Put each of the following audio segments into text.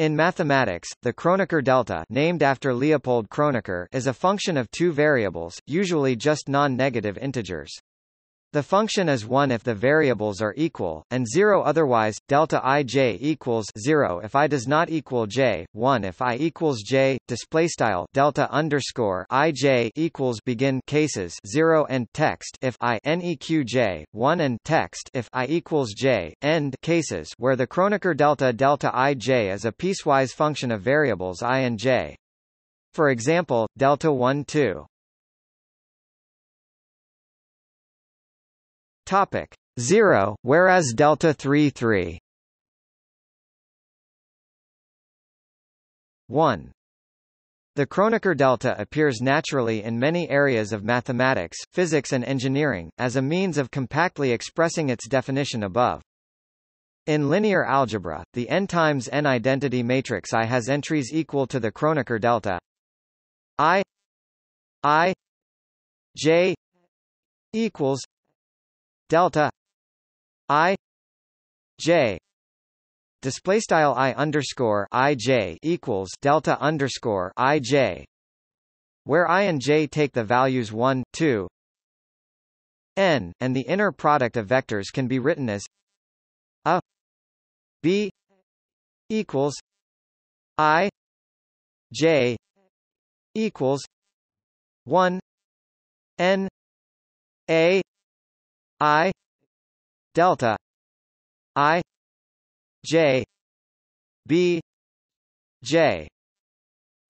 In mathematics, the Kronecker delta named after Leopold Kronecker is a function of two variables, usually just non-negative integers. The function is 1 if the variables are equal, and 0 otherwise. Delta ij equals 0 if i does not equal j, 1 if i equals j. Display style delta underscore ij equals begin cases 0 and text if i neq j, 1 and text if i equals j. End cases where the Kronecker delta delta ij is a piecewise function of variables i and j. For example, delta 1 2 Topic. 0, whereas delta 3 3 1 the Kronecker delta appears naturally in many areas of mathematics, physics and engineering, as a means of compactly expressing its definition above. In linear algebra, the n times n identity matrix I has entries equal to the Kronecker delta. I I j equals delta i j display style i underscore i j equals delta underscore i j where i and j take the values 1 2 n and the inner product of vectors can be written as a b equals i j equals 1 n a I delta I J B J.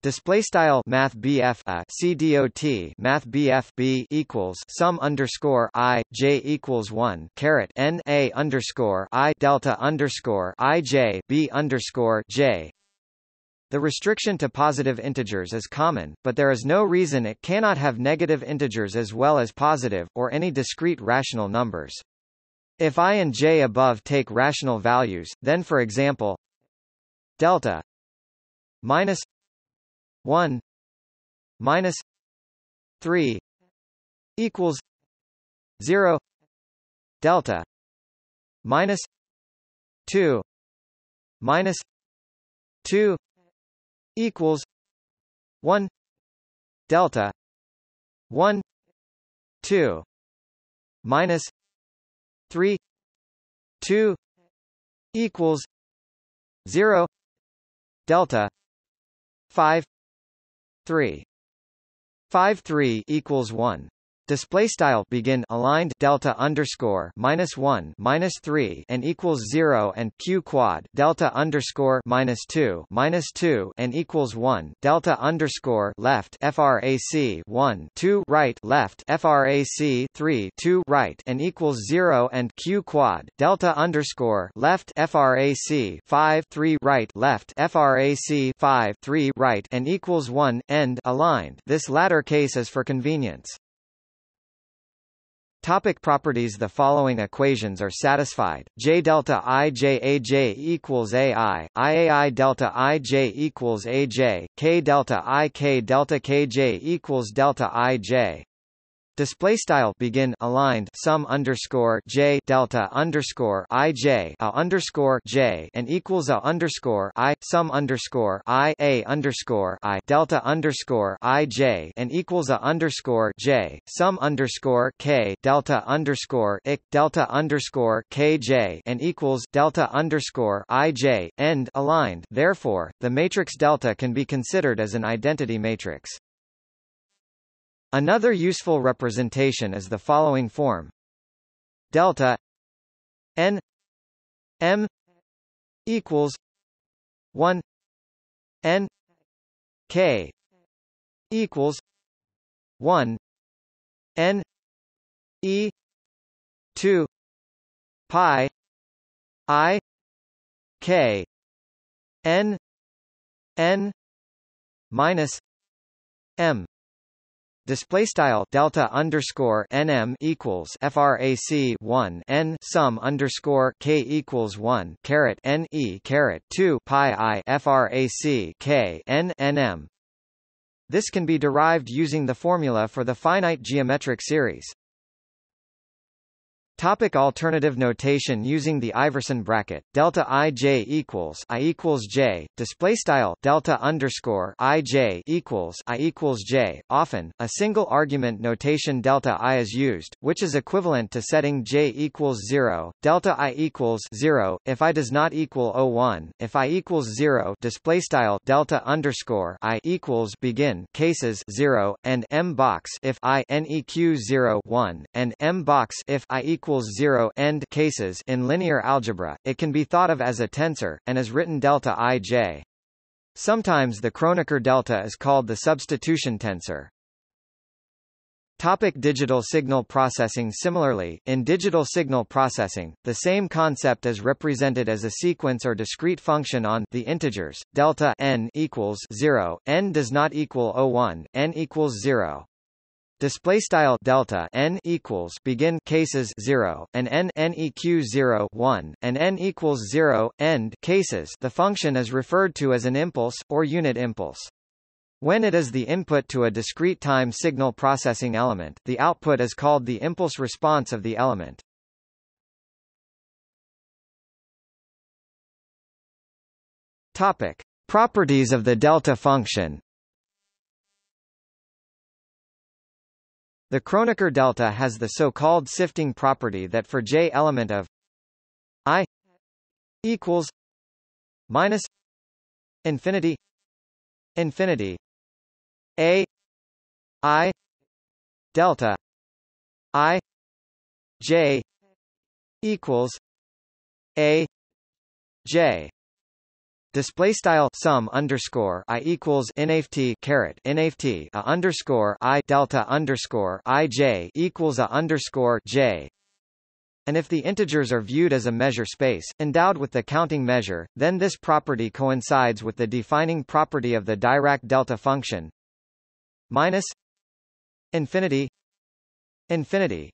Display style Math BF a CDOT Math BF B equals sum underscore I J equals one caret N A underscore I delta underscore I J B underscore J the restriction to positive integers is common, but there is no reason it cannot have negative integers as well as positive, or any discrete rational numbers. If i and j above take rational values, then for example delta minus 1 minus 3 equals 0 delta minus 2 minus 2 equals 1 delta 1 2 minus 3 2 equals 0 delta 5 3 5 3 equals 1 display style begin aligned delta underscore minus one minus three and equals zero and q quad delta underscore minus two minus two and equals one delta underscore left frac one two right left frac three two right and equals zero and q quad delta underscore left frac five three right left frac five three right and equals one end aligned. This latter case is for convenience. Topic properties The following equations are satisfied. J delta I J A J equals AI, IAI delta I J equals AJ, K delta I K delta KJ equals delta I J. Display style begin aligned sum underscore j delta underscore i j a underscore j and equals a underscore i sum underscore i a underscore i delta underscore i j and equals a underscore j sum underscore k delta underscore ik delta underscore k j and equals delta underscore i j end aligned. Therefore, the matrix delta can be considered as an identity matrix. Another useful representation is the following form. Delta n m equals 1 n k equals 1 n e 2 pi i k n n minus m Display style delta underscore nm equals frac 1 n sum underscore k equals 1 caret n e caret 2 pi i frac k n nm. This can be derived using the formula for the finite geometric series. Topic alternative notation using the Iverson bracket delta ij equals i equals j display style delta underscore ij equals i equals j. Often, a single argument notation delta i is used, which is equivalent to setting j equals zero, delta i equals zero if i does not equal 01, if i equals zero display style delta underscore i equals begin cases zero and m box if i neq zero one and m box if i equals equals 0 end cases in linear algebra, it can be thought of as a tensor, and is written delta ij. Sometimes the Kronecker delta is called the substitution tensor. Topic digital signal processing Similarly, in digital signal processing, the same concept is represented as a sequence or discrete function on the integers, delta n equals 0, n does not equal 01, n equals 0 display style delta n equals begin cases 0 and n neq 0 1 and n equals 0 end cases. The function is referred to as an impulse or unit impulse. When it is the input to a discrete time signal processing element the output is called the impulse response of the element. Topic. Properties of the delta function The Kronecker delta has the so-called sifting property that for j element of i equals minus infinity infinity a i delta i j equals a j Display style sum underscore i equals nft caret nft a underscore i delta underscore i j equals a underscore j. And if the integers are viewed as a measure space, endowed with the counting measure, then this property coincides with the defining property of the Dirac delta function minus infinity infinity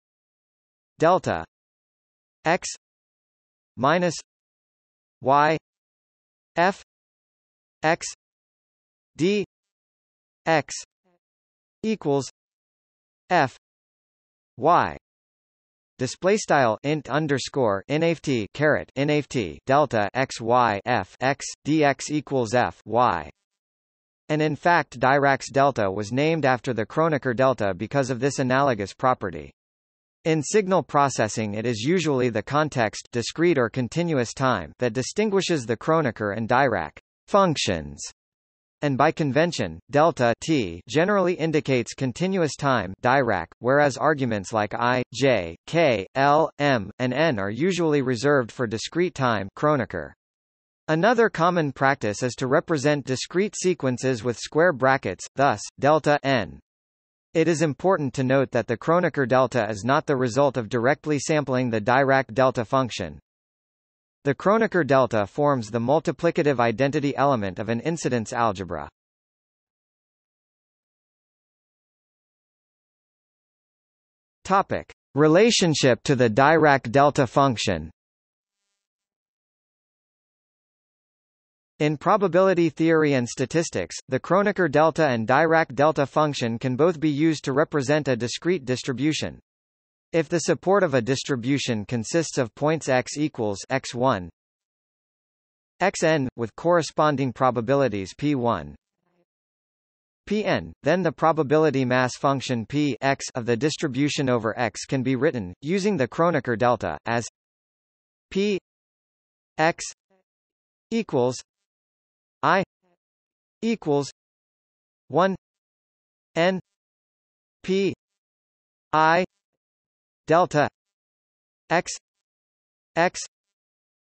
delta x minus y f x d x equals f y. Display style int underscore nft caret nft delta x y f x dx equals f y. And in fact Dirac's delta was named after the Kronecker delta because of this analogous property in signal processing it is usually the context discrete or continuous time that distinguishes the Kronecker and Dirac functions. And by convention, delta t generally indicates continuous time Dirac, whereas arguments like i, j, k, l, m, and n are usually reserved for discrete time Kronecker. Another common practice is to represent discrete sequences with square brackets, thus, delta n it is important to note that the Kronecker delta is not the result of directly sampling the Dirac delta function. The Kronecker delta forms the multiplicative identity element of an incidence algebra. Topic: Relationship to the Dirac delta function. In probability theory and statistics, the Kronecker delta and Dirac delta function can both be used to represent a discrete distribution. If the support of a distribution consists of points x equals x1 xn, with corresponding probabilities p1 Pn, then the probability mass function p x of the distribution over x can be written, using the Kronecker delta, as p x equals I equals one N P I delta X X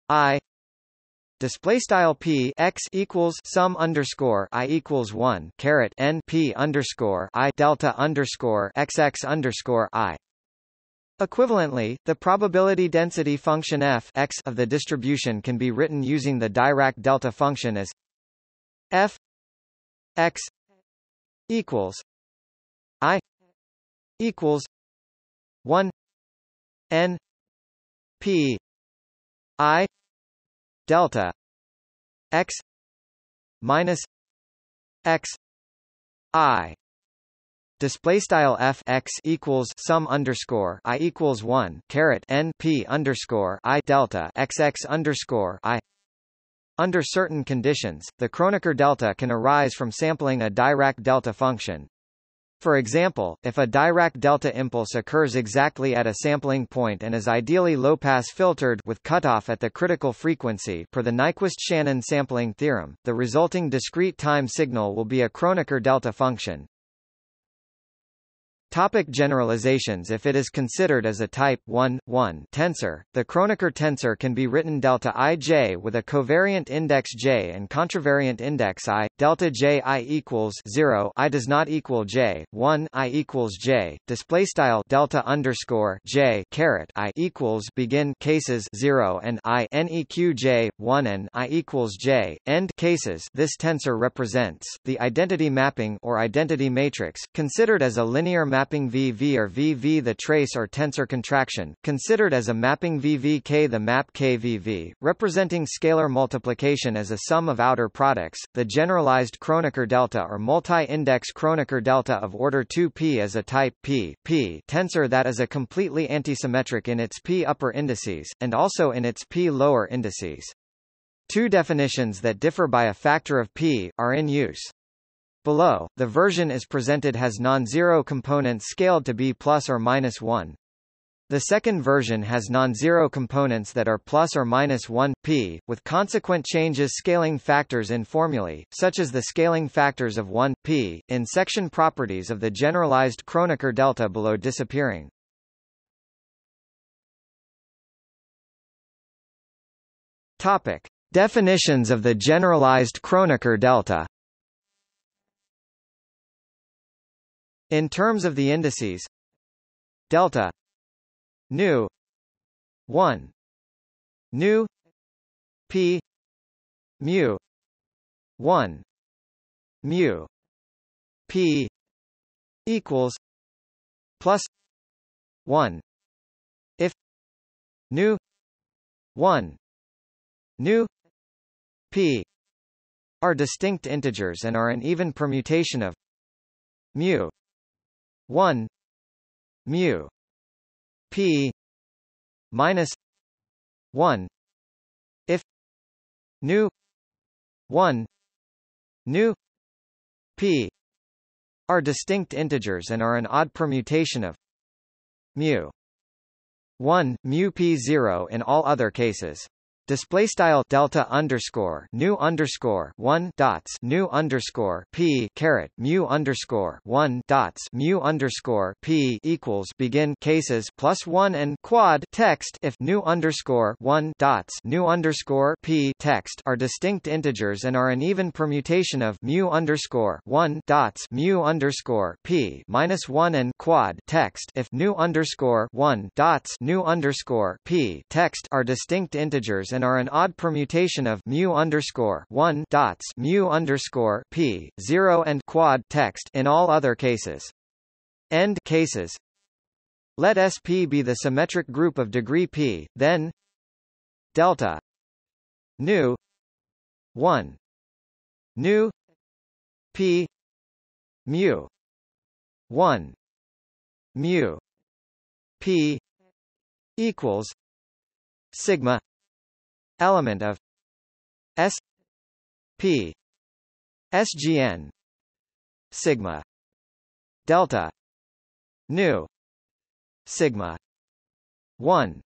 I Display style p x equals sum underscore i equals one caret n p underscore i delta underscore x x underscore i. Equivalently, the probability density function f x of the distribution can be written using the Dirac delta function as f x equals i equals 1 n p i delta x minus x i display style f x equals sum underscore i equals one caret n p underscore i delta x x underscore i. Under certain conditions, the Kronecker delta can arise from sampling a Dirac delta function. For example, if a Dirac delta impulse occurs exactly at a sampling point and is ideally low-pass filtered with cutoff at the critical frequency per the Nyquist-Shannon sampling theorem, the resulting discrete time signal will be a Kronecker delta function. Topic generalizations. If it is considered as a type 1, 1 tensor, the Kronecker tensor can be written delta ij with a covariant index j and contravariant index i, delta j i equals 0 i does not equal j, 1 i equals j, display style delta underscore j caret i equals begin cases 0 and i. Neq j, 1 and i equals j, end cases. This tensor represents, the identity mapping or identity matrix, considered as a linear mapping VV or VV the trace or tensor contraction, considered as a mapping VV K the map KVV, representing scalar multiplication as a sum of outer products, the generalized Kronecker delta or multi-index Kronecker delta of order 2p as a type P, P tensor that is a completely antisymmetric in its P upper indices, and also in its P lower indices. Two definitions that differ by a factor of p, are in use. Below, the version is presented has non-zero components scaled to be plus or minus 1. The second version has non-zero components that are plus or minus 1, p, with consequent changes scaling factors in formulae, such as the scaling factors of 1, p, in section properties of the generalized Kronecker delta below disappearing. Topic. Definitions of the generalized Kronecker delta In terms of the indices delta nu 1 nu p mu 1 mu p equals plus 1 if nu 1 nu p are distinct integers and are an even permutation of mu 1 mu p minus 1 if nu 1 nu p are distinct integers and are an odd permutation of mu. 1 mu p0 in all other cases display style delta underscore nu underscore one dots nu underscore p caret mu underscore one dots mu underscore p equals begin cases plus one and quad text if nu underscore one dots nu underscore p text are distinct integers and are an even permutation of mu underscore one dots mu underscore p minus one and quad text if nu underscore one dots nu underscore p text are distinct integers and are an odd permutation of mu underscore one dots mu underscore p zero and quad text in all other cases. End cases. Let SP be the symmetric group of degree p, then delta nu one nu p mu one mu p equals sigma element of S P SGN sigma delta nu sigma 1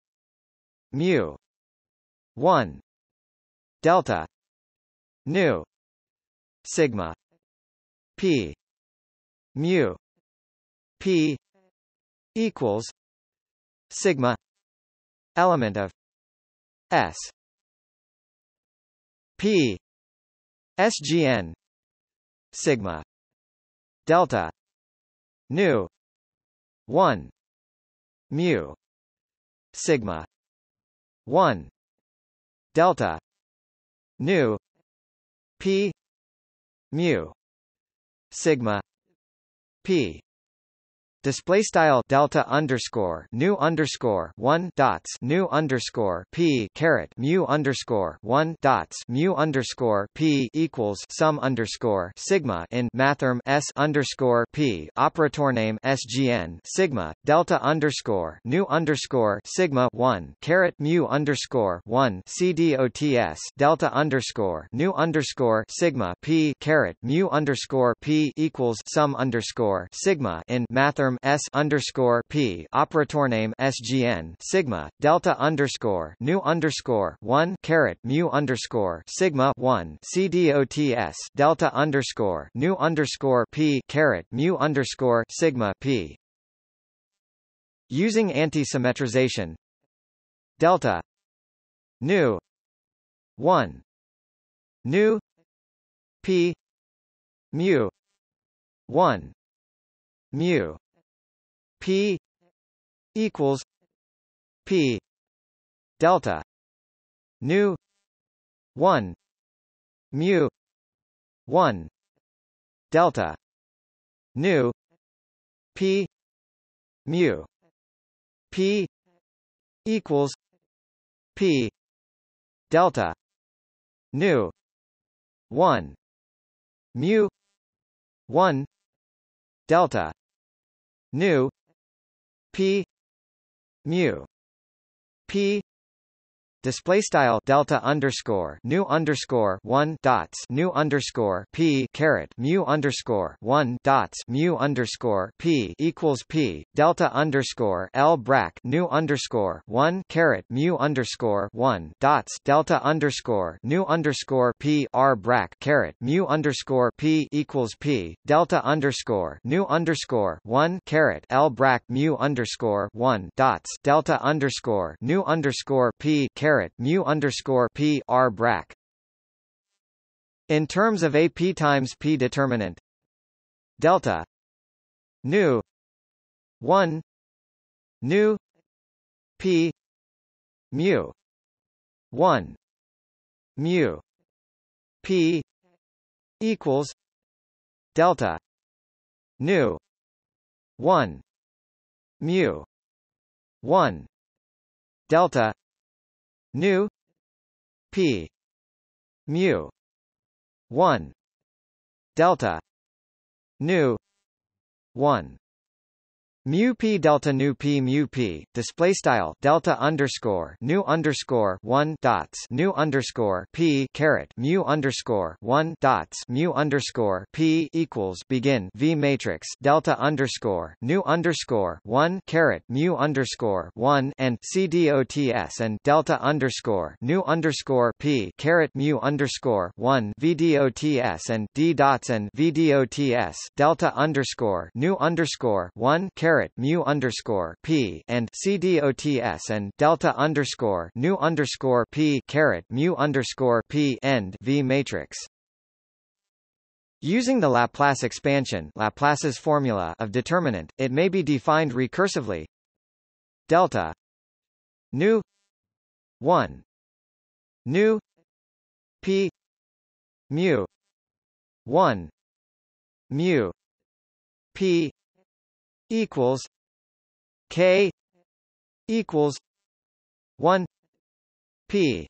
mu 1 delta nu sigma p mu p equals sigma element of s P. SGN sigma. Delta. Nu. 1 mu. Sigma. 1 delta. Nu. P. Mu. Sigma. P Display style delta underscore nu underscore one dots nu underscore p caret mu underscore one dots mu underscore p equals sum underscore sigma in mathrm s underscore p operator name sgn sigma delta underscore nu underscore sigma one caret mu underscore one cdots delta underscore nu underscore sigma p caret mu underscore p equals sum underscore sigma in mathrm term S underscore P operator name SGN sigma delta underscore nu underscore one caret mu underscore sigma one CDOTS delta underscore nu underscore P caret mu underscore sigma P. Using anti-symmetrization. Delta. Nu one. Nu P. Mu. One. Mu P equals P delta nu one mu one delta nu P mu P equals P delta nu one mu one delta nu P mu P display style delta underscore nu underscore one dots nu underscore p caret mu underscore one dots mu underscore p equals p delta underscore l brac nu underscore one caret mu underscore one dots delta underscore nu underscore p r brac caret mu underscore p equals p delta underscore nu underscore one caret l brac mu underscore one dots delta underscore nu underscore p caret caret mu underscore p r brac. In terms of a p times p determinant, delta. Nu. One. Nu. P. Mu. One. Mu. P. Equals. Delta. Nu. One. Mu. One. Delta nu. P. Mu. 1 delta. Nu. 1 mu p delta nu p mu p display style delta underscore nu underscore one dots nu underscore p caret mu underscore one dots mu underscore p equals begin v matrix delta underscore nu underscore one caret mu underscore one and c dots and delta underscore nu underscore p caret mu underscore one v dots and d dots and v dots delta underscore nu underscore one caret caret mu underscore p and cdots and delta underscore nu underscore p caret mu underscore p end v matrix. Using the Laplace expansion Laplace's formula of determinant, it may be defined recursively delta nu 1 nu p mu 1 mu p equals K equals one P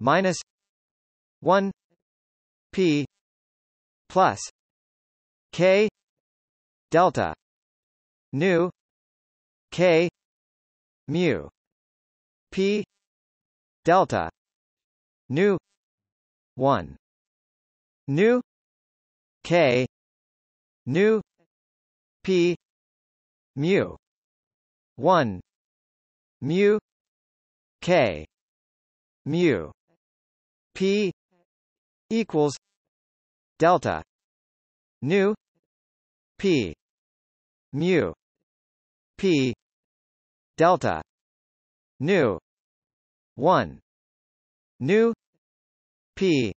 minus one P plus K delta nu K mu P delta nu one nu K nu P mu. 1 mu. k. mu. p equals delta nu p mu p delta nu 1 nu p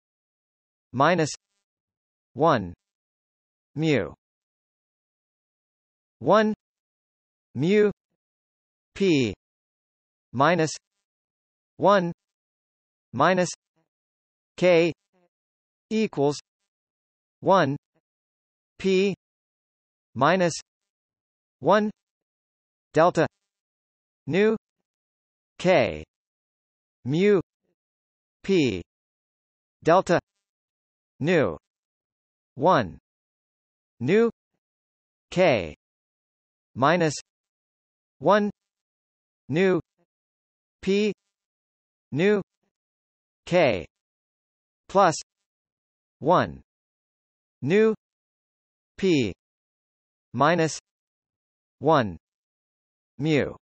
minus 1 mu. 1 mu p minus 1 minus k equals 1 p minus 1 delta nu k mu p delta nu 1 nu k minus 1 nu. P. Nu. K. Plus. 1 nu. P. Minus. 1 mu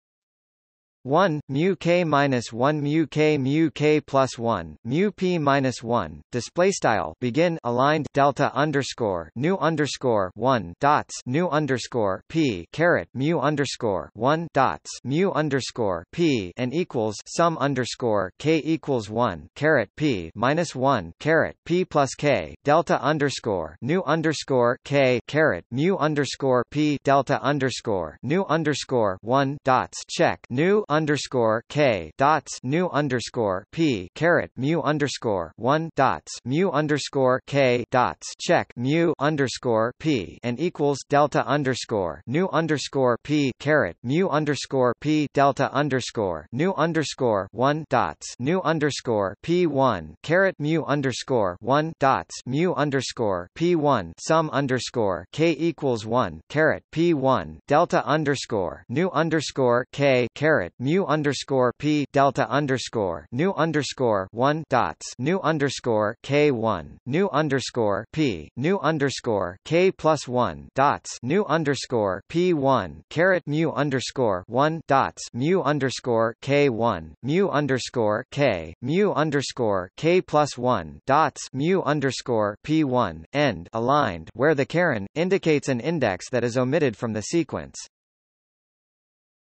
1 mu k minus 1 mu k mu k plus 1 mu p minus 1 display style begin aligned delta underscore nu underscore 1 dots nu underscore p caret mu underscore 1 dots mu underscore p and equals sum underscore k equals 1 caret p minus 1 caret p plus k delta underscore nu underscore k caret mu underscore p delta underscore nu underscore 1 dots check nu underscore K dots nu underscore P caret mu underscore one dots mu underscore K dots check mu underscore P and equals delta underscore nu underscore P caret mu underscore P delta underscore nu underscore one dots nu underscore P one caret mu underscore one dots mu underscore P one sum underscore K equals one caret P one delta underscore nu underscore K caret mu underscore p delta underscore nu underscore one dots nu underscore k one nu underscore p nu underscore k plus one dots nu underscore p one caret mu underscore one dots mu underscore k one mu underscore k mu underscore k plus one dots mu underscore p one end aligned where the caret indicates an index that is omitted from the sequence.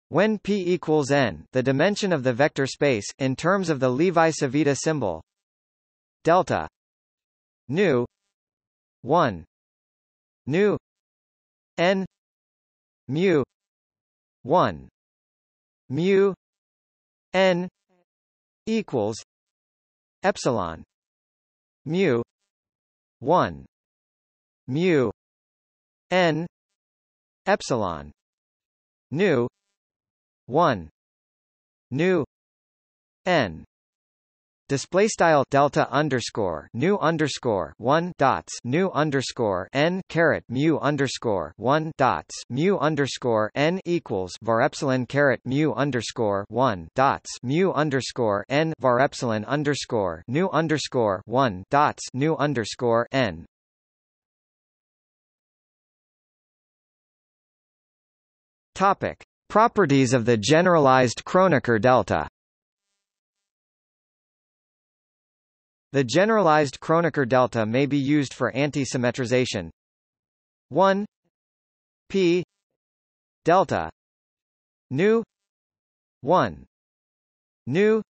When p equals n, the dimension of the vector space in terms of the Levi-Civita symbol delta nu 1 nu n mu 1 mu n equals epsilon mu 1 mu n epsilon nu 1 nu. N. Display style delta underscore nu underscore one dots nu underscore n caret mu underscore one dots mu underscore n equals var epsilon caret mu underscore one dots mu underscore n var epsilon underscore nu underscore one dots nu underscore n. Topic Properties of the generalized Kronecker delta. The generalized Kronecker delta may be used for anti-symmetrization. 1 p delta nu 1 nu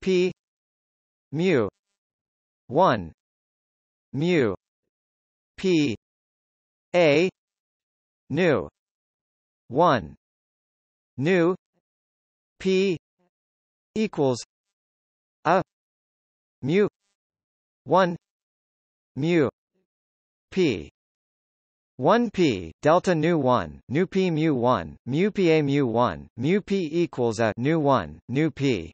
p mu 1 mu p a nu 1 nu p equals a mu 1 mu p. 1 p delta nu 1 nu p mu 1 mu p a mu 1 mu p equals a nu 1 nu p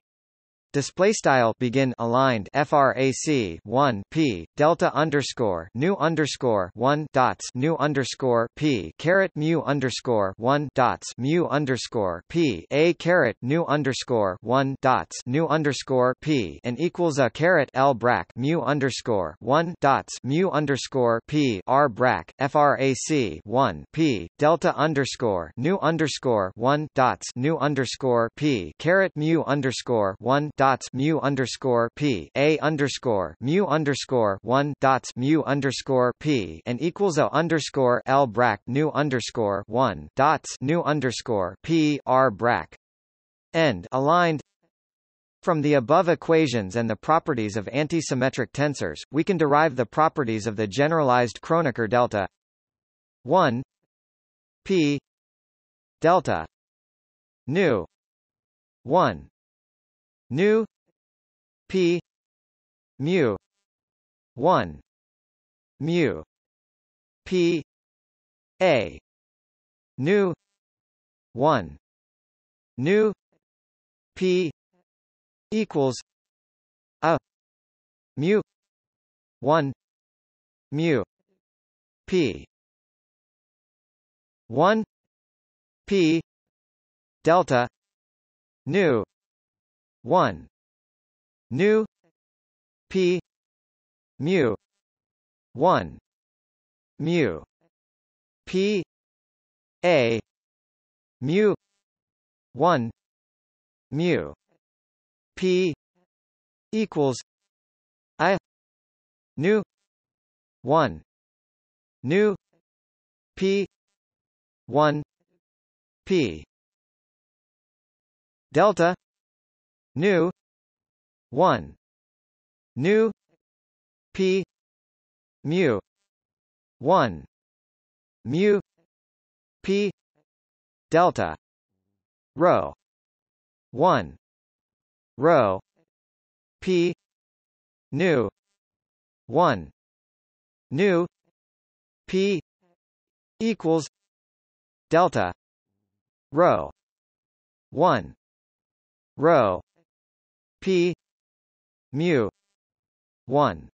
display style begin aligned frac 1 p delta underscore nu underscore 1 dots nu underscore p caret mu underscore 1 dots mu underscore p a caret nu underscore 1 dots nu underscore p and equals a caret l brac mu underscore 1 dots mu underscore p r brac frac 1 p delta underscore nu underscore 1 dots nu underscore p caret mu underscore 1 dots mu underscore p a underscore mu underscore one dots mu underscore p and equals a underscore l brac nu underscore one dots nu underscore p r brac. End. Aligned. From the above equations and the properties of antisymmetric tensors, we can derive the properties of the generalized Kronecker delta. 1 p. Delta. Nu. 1 nu p mu. 1 mu. P a. Nu. 1 nu. P equals a. Mu. 1 mu. P. 1 p. Delta. Nu 1 nu p. Mu. 1 mu. P. A. Mu. 1 mu. P. Equals i. Nu. 1 nu. P. 1 p. Delta nu 1 nu. P. Mu. 1 mu. P. Delta. Rho. 1 rho. P. Nu 1 nu p. Equals delta. Rho. 1 rho p mu 1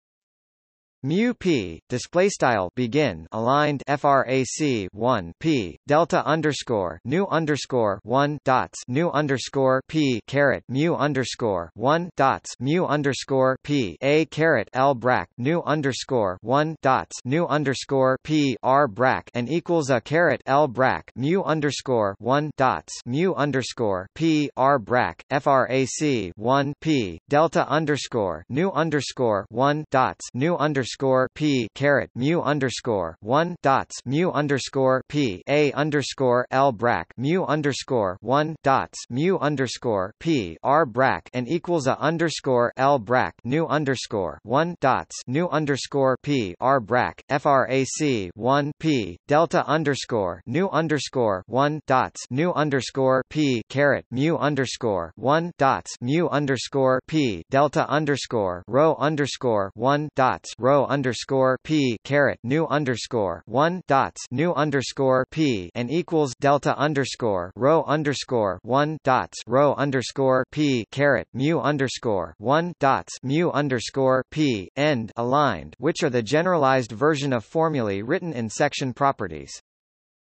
mu p display style begin aligned frac 1 p delta underscore nu underscore 1 dots nu underscore p caret mu underscore 1 dots mu underscore p a caret l brac nu underscore 1 dots nu underscore p r brac and equals a caret l brac mu underscore 1 dots mu underscore p r brac frac 1 p delta underscore nu underscore 1 dots nu underscore underscore p caret mu underscore one dots mu underscore p a underscore l brac mu underscore one dots mu underscore p r brac and equals a underscore l brac nu underscore one dots nu underscore p r brac frac one p delta underscore nu underscore one dots nu underscore p caret mu underscore one dots mu underscore p delta underscore rho underscore one dots rho underscore p caret nu underscore one dots nu underscore p and equals delta underscore rho underscore one dots rho underscore p caret mu underscore one dots mu underscore p end aligned, which are the generalized version of formulae written in section properties.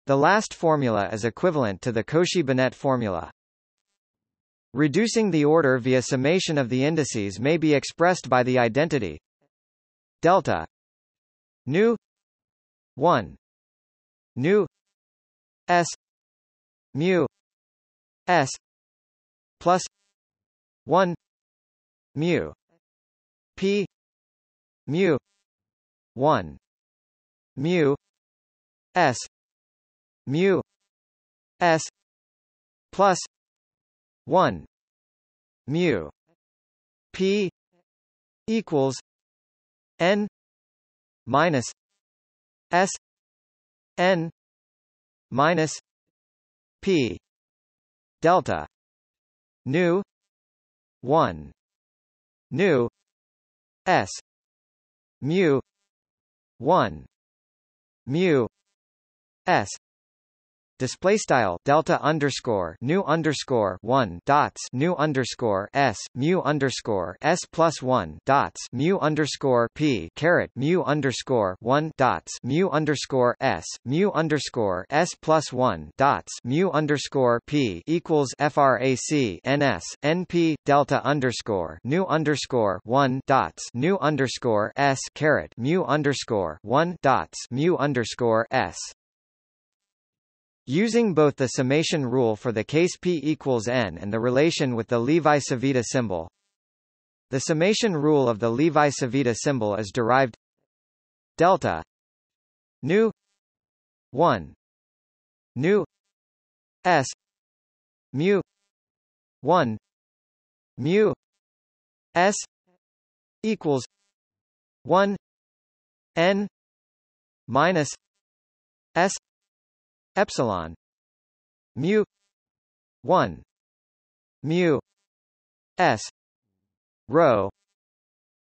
The last formula is equivalent to the Cauchy-Binet formula. Reducing the order via summation of the indices may be expressed by the identity delta. Nu. 1 nu. S. Mu. S. Plus. 1 mu. P. Mu. 1 mu. S. Mu. S. Plus. 1 mu. P. Equals n minus s n minus p delta nu 1 nu s mu 1 mu s display style delta underscore nu underscore one dots nu underscore s mu underscore s plus one dots mu underscore p caret mu underscore one dots mu underscore s mu underscore s plus one dots mu underscore p equals frac ns np delta underscore nu underscore one dots nu underscore s caret mu underscore one dots mu underscore s Using both the summation rule for the case p equals n and the relation with the Levi-Civita symbol, the summation rule of the Levi-Civita symbol is derived delta nu 1 nu s mu 1 mu s equals 1 n minus s epsilon mu 1 mu s rho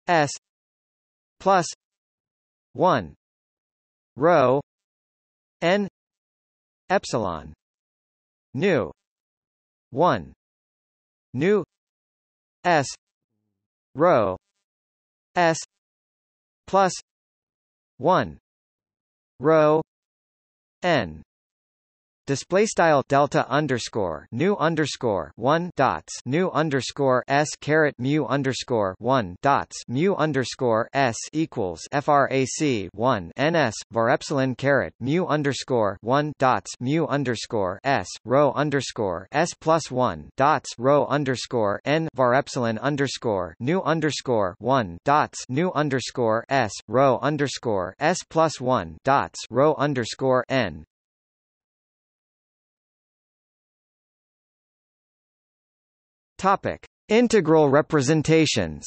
s plus 1 rho n epsilon nu 1 nu s rho s plus 1 rho n display style delta underscore nu underscore one dots nu underscore s caret mu underscore one dots mu underscore s equals frac one ns var epsilon caret mu underscore one dots mu underscore s rho underscore s plus one dots rho underscore n var epsilon underscore nu underscore one dots nu underscore s rho underscore s plus one dots rho underscore n Topic: Integral representations.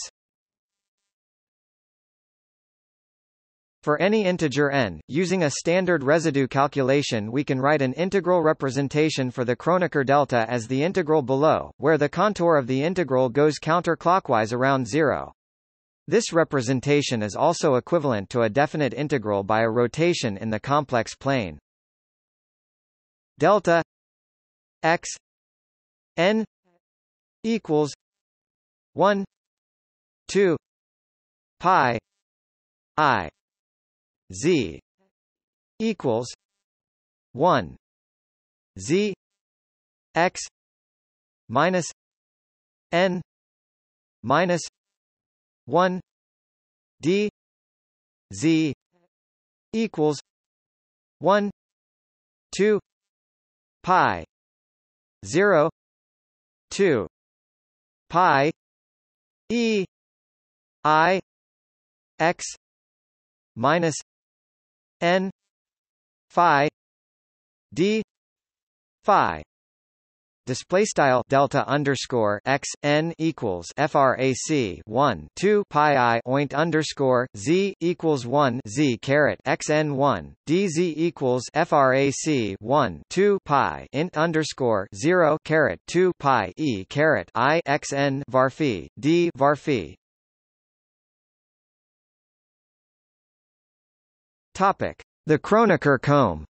For any integer n, using a standard residue calculation we can write an integral representation for the Kronecker delta as the integral below, where the contour of the integral goes counterclockwise around zero. This representation is also equivalent to a definite integral by a rotation in the complex plane. Delta x n equals one two pi i z equals one z x minus n minus one d z equals one two pi zero two pi e i x minus n phi d phi display style delta underscore x n equals frac 1 2 pi i oint underscore z equals 1 z caret x n 1 dz equals frac 1 2 pi int underscore 0 caret 2 pi e caret i x n varphi d varphi topic. The Kronecker comb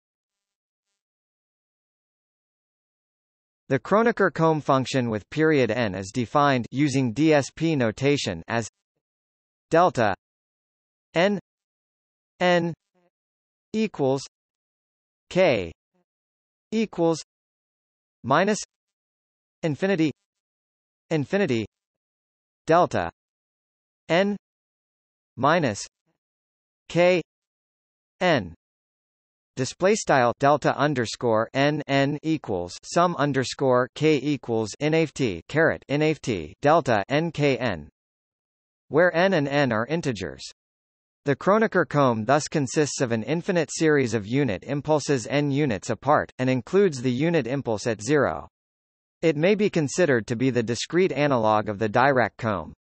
The Kronecker comb function with period n is defined using DSP notation as delta n n equals k equals minus infinity infinity delta n minus k n display style delta underscore n n equals sum underscore k equals nft caret nft delta n k n where n and n are integers. The Kronecker comb thus consists of an infinite series of unit impulses n units apart, and includes the unit impulse at zero. It may be considered to be the discrete analog of the Dirac comb.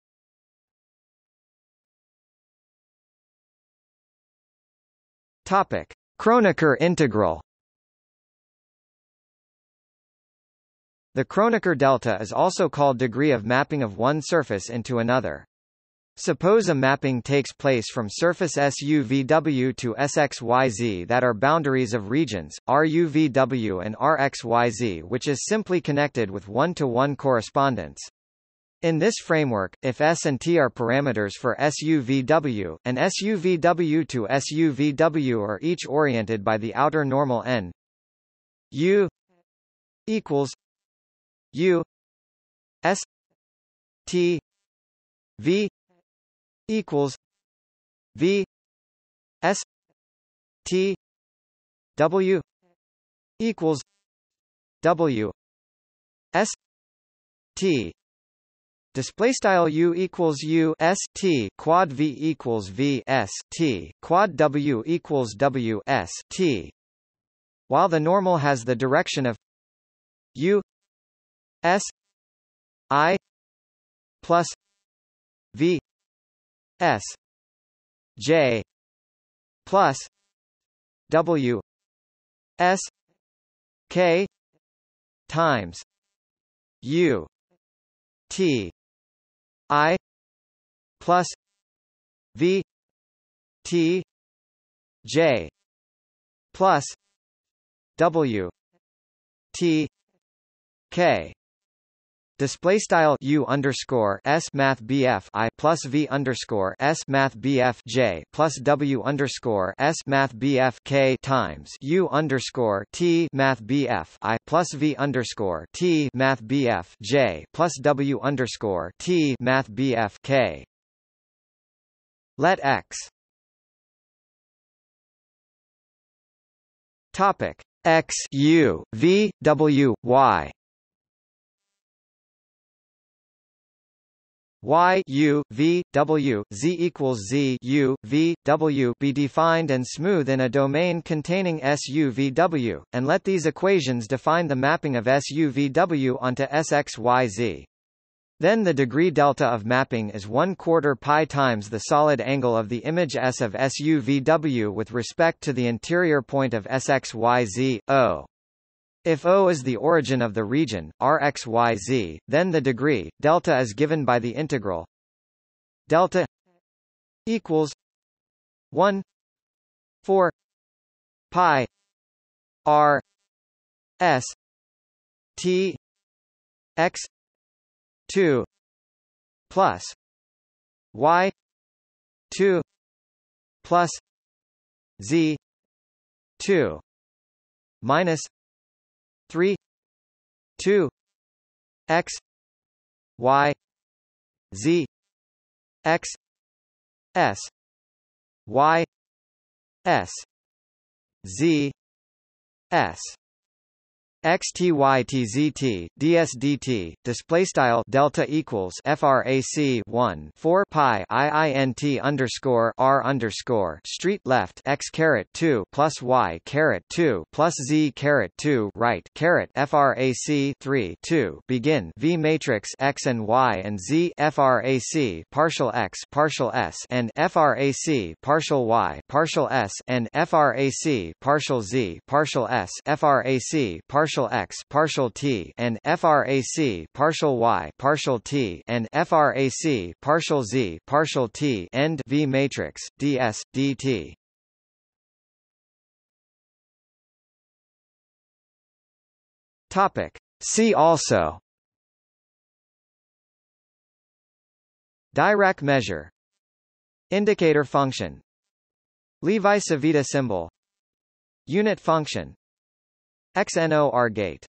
Topic. Kronecker integral The Kronecker delta is also called degree of mapping of one surface into another. Suppose a mapping takes place from surface SUVW to SXYZ that are boundaries of regions, RUVW and RXYZ which is simply connected with one-to-one -one correspondence. In this framework, if S and T are parameters for SUVW, and SUVW to SUVW are each oriented by the outer normal n. U equals U S T V equals V S T W equals W S T Display style u equals u s t quad v equals v s t quad w equals w s t. While the normal has the direction of u s i plus v s j plus w s k times u t I plus V T J plus W T K Display style U underscore S Math BF I plus V underscore S Math BF J plus W underscore S Math BF K times U underscore T Math BF I plus V underscore T Math BF J plus W underscore T Math BF K. Let X. Topic X U V W Y y u v w z equals z u v w be defined and smooth in a domain containing SUVW, and let these equations define the mapping of SUVW onto SXYZ. Then the degree delta of mapping is 1 quarter pi times the solid angle of the image S of SUVW with respect to the interior point of SXYZ, O. If O is the origin of the region, Rxyz, then the degree, delta is given by the integral delta equals 1 4 pi r s t x 2 plus y 2 plus z 2 minus 3 2 x y z x s y s z s xtytzt dsdt display style delta equals frac 1 4 pi iint underscore r underscore street left x caret 2 plus y caret 2 plus z caret 2 right caret frac 3 2 begin v matrix x and y and z frac partial x partial s and frac partial y partial s and frac partial z partial s frac partial partial x partial t and frac partial y partial t and frac partial z partial t end v matrix ds dt topic. See also. Dirac measure. Indicator function. Levi-Civita symbol. Unit function XNOR gate